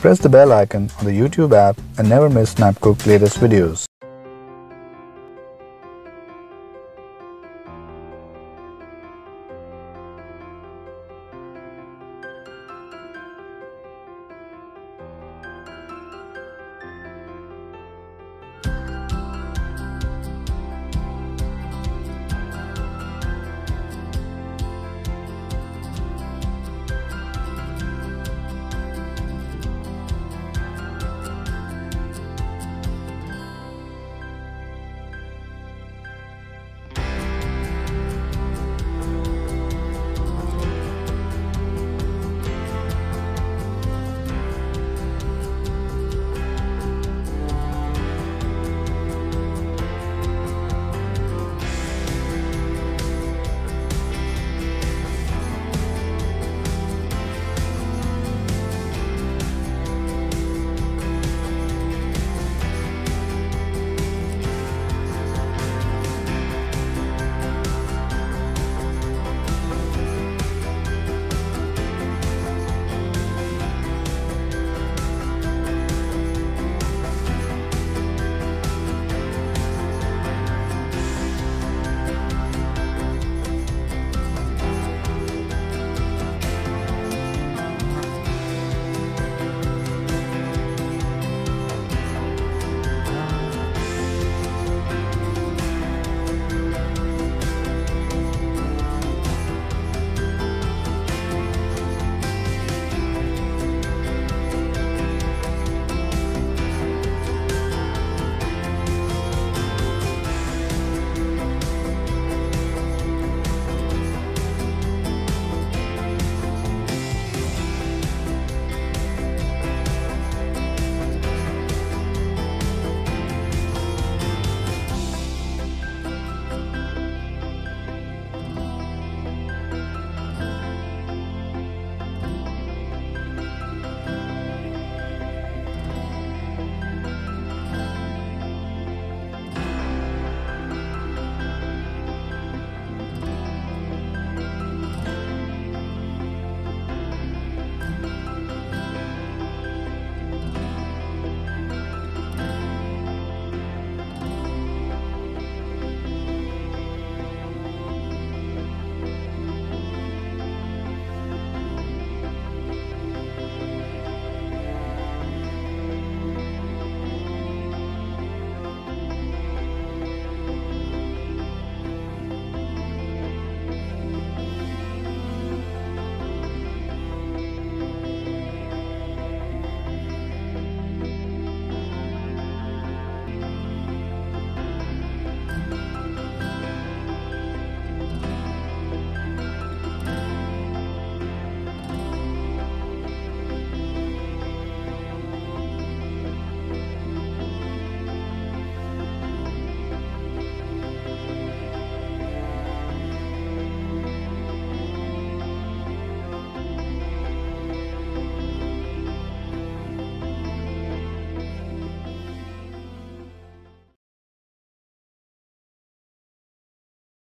Press the bell icon on the YouTube app and never miss Snapcook's latest videos.